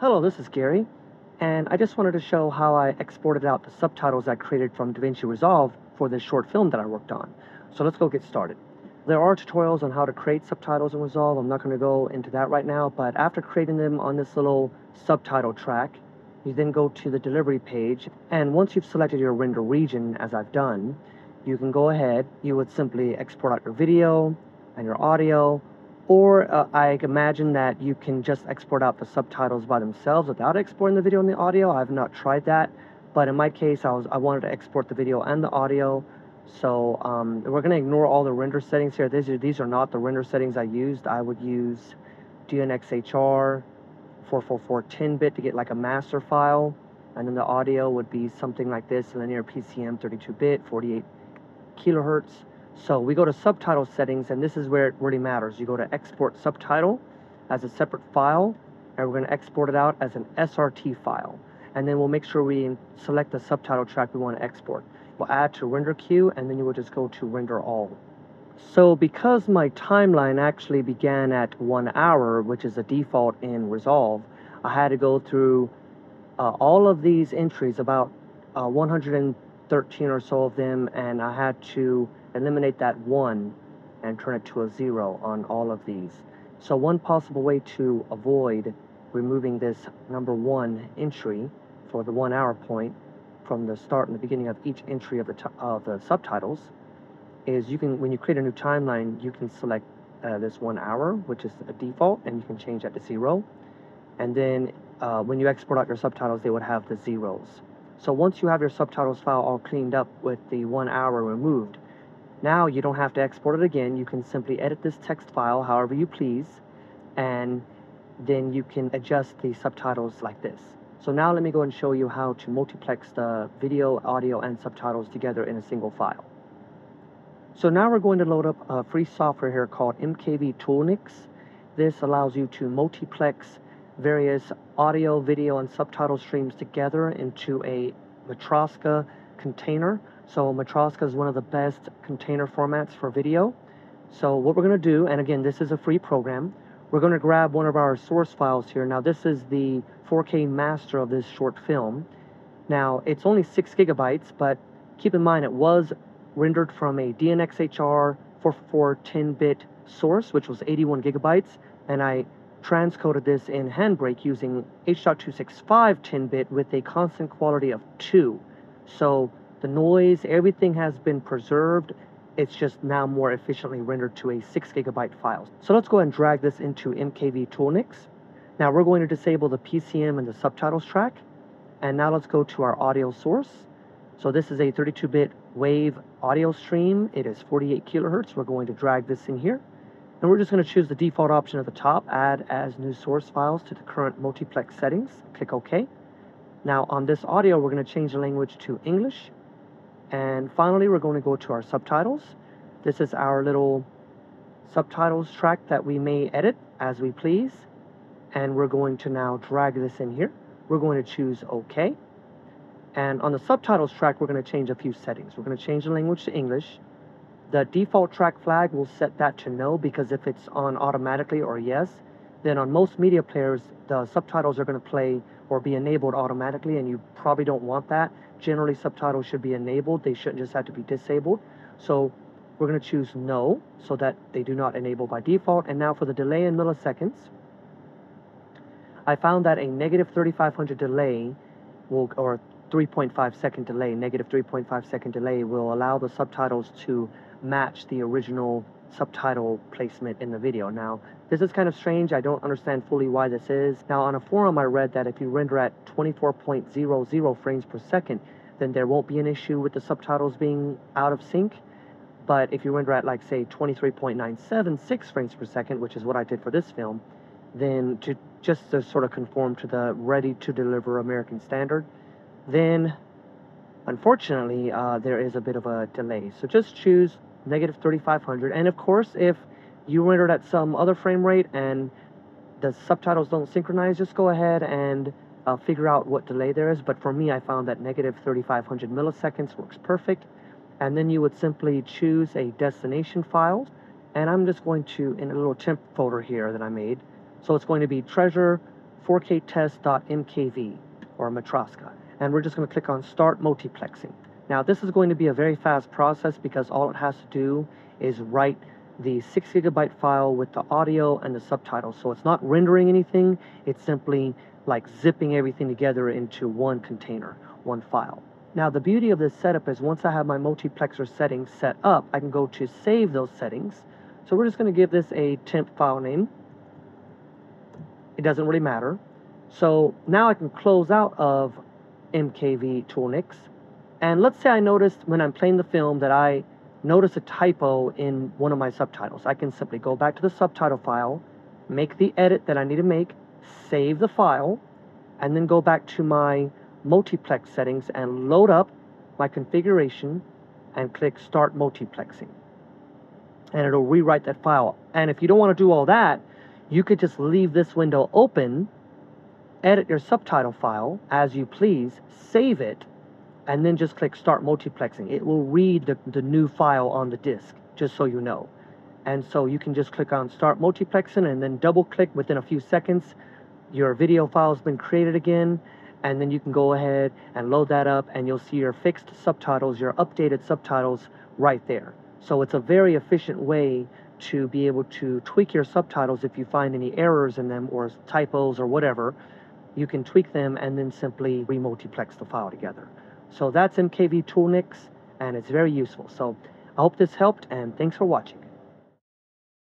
Hello, this is Gary, and I just wanted to show how I exported out the subtitles I created from DaVinci Resolve for this short film that I worked on. So let's go get started. There are tutorials on how to create subtitles in Resolve. I'm not going to go into that right now, but after creating them on this little subtitle track, you then go to the delivery page, and once you've selected your render region, as I've done, you can go ahead, you would simply export out your video and your audio, or uh, I imagine that you can just export out the subtitles by themselves without exporting the video and the audio. I've not tried that, but in my case, I was I wanted to export the video and the audio. So um, we're going to ignore all the render settings here. These are, these are not the render settings I used. I would use DNxHR 444 10-bit to get like a master file. And then the audio would be something like this, linear PCM 32-bit, 48 kilohertz. So we go to subtitle settings, and this is where it really matters. You go to export subtitle as a separate file, and we're going to export it out as an SRT file. And then we'll make sure we select the subtitle track we want to export. We'll add to render queue, and then you will just go to render all. So because my timeline actually began at one hour, which is a default in Resolve, I had to go through uh, all of these entries, about uh, 113 or so of them, and I had to eliminate that one and turn it to a zero on all of these. So one possible way to avoid removing this number one entry for the one hour point from the start and the beginning of each entry of the, of the subtitles is you can, when you create a new timeline, you can select uh, this one hour, which is a default, and you can change that to zero. And then uh, when you export out your subtitles, they would have the zeros. So once you have your subtitles file all cleaned up with the one hour removed, now you don't have to export it again. You can simply edit this text file however you please, and then you can adjust the subtitles like this. So now let me go and show you how to multiplex the video, audio, and subtitles together in a single file. So now we're going to load up a free software here called MKV Toolnix. This allows you to multiplex various audio, video, and subtitle streams together into a Matroska container. So Matroska is one of the best container formats for video. So what we're going to do, and again, this is a free program, we're going to grab one of our source files here. Now this is the 4K master of this short film. Now it's only 6 gigabytes, but keep in mind it was rendered from a DNxHR 4410-bit source, which was 81 gigabytes, and I transcoded this in Handbrake using H.265 10-bit with a constant quality of 2. So the noise, everything has been preserved. It's just now more efficiently rendered to a 6 gigabyte file. So let's go ahead and drag this into MKV Toolnix. Now we're going to disable the PCM and the subtitles track. And now let's go to our audio source. So this is a 32-bit wave audio stream. It is 48 kilohertz. We're going to drag this in here. And we're just going to choose the default option at the top, add as new source files to the current multiplex settings. Click OK. Now on this audio, we're going to change the language to English. And finally, we're going to go to our subtitles. This is our little subtitles track that we may edit as we please. And we're going to now drag this in here. We're going to choose OK. And on the subtitles track, we're going to change a few settings. We're going to change the language to English. The default track flag will set that to no because if it's on automatically or yes, then on most media players, the subtitles are going to play or be enabled automatically, and you probably don't want that. Generally, subtitles should be enabled. They shouldn't just have to be disabled. So we're going to choose no so that they do not enable by default. And now for the delay in milliseconds, I found that a negative 3500 delay will, or 3.5 second delay, negative 3.5 second delay, will allow the subtitles to match the original subtitle placement in the video. Now, this is kind of strange. I don't understand fully why this is. Now, on a forum, I read that if you render at 24.00 frames per second, then there won't be an issue with the subtitles being out of sync. But if you render at, like, say, 23.976 frames per second, which is what I did for this film, then to just to sort of conform to the ready to deliver American standard, then unfortunately uh, there is a bit of a delay. So just choose negative 3500. And of course, if you render it at some other frame rate and the subtitles don't synchronize, just go ahead and uh, figure out what delay there is. But for me, I found that negative 3500 milliseconds works perfect. And then you would simply choose a destination file. And I'm just going to, in a little temp folder here that I made, so it's going to be treasure 4ktest.mkv or Matroska. And we're just going to click on Start Multiplexing. Now, this is going to be a very fast process because all it has to do is write the 6 gigabyte file with the audio and the subtitles. So it's not rendering anything, it's simply like zipping everything together into one container, one file. Now, the beauty of this setup is once I have my multiplexer settings set up, I can go to save those settings. So we're just going to give this a temp file name. It doesn't really matter. So now I can close out of MKV Toolnix. And let's say I noticed when I'm playing the film that I notice a typo in one of my subtitles. I can simply go back to the subtitle file, make the edit that I need to make, save the file, and then go back to my multiplex settings and load up my configuration and click start multiplexing. And it'll rewrite that file. And if you don't want to do all that, you could just leave this window open, edit your subtitle file as you please, save it, and then just click start multiplexing. It will read the, the new file on the disk, just so you know. And so you can just click on start multiplexing and then double click within a few seconds. Your video file has been created again and then you can go ahead and load that up and you'll see your fixed subtitles, your updated subtitles right there. So it's a very efficient way to be able to tweak your subtitles if you find any errors in them or typos or whatever. You can tweak them and then simply remultiplex the file together. So that's MKV Toolnix and it's very useful. So I hope this helped and thanks for watching.